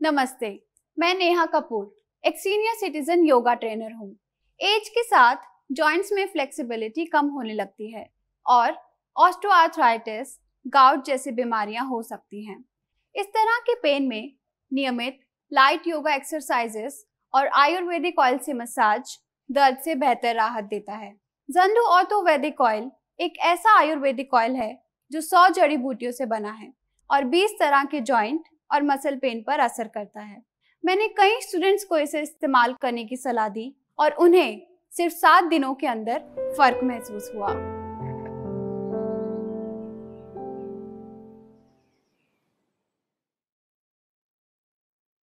नमस्ते, मैं नेहा कपूर, एक सीनियर सिटीजन योगा ट्रेनर हूँ। एज के साथ जॉइंट्स में फ्लेक्सिबिलिटी कम होने लगती है और ऑस्टोआर्थराइटिस गाउट जैसी बीमारियाँ हो सकती हैं। इस तरह के पेन में नियमित लाइट योगा एक्सरसाइजेस और आयुर्वेदिक ऑयल से मसाज दर्द से बेहतर राहत देता है। जंदू ऑर्थोवैदिक ऑयल एक ऐसा आयुर्वेदिक ऑयल है जो सौ जड़ी बूटियों से बना है और 20 तरह के जॉइंट और मसल पेन पर असर करता है। मैंने कई स्टूडेंट्स को इसे इस्तेमाल करने की सलाह दी और उन्हें सिर्फ़ सात दिनों के अंदर फ़र्क महसूस हुआ।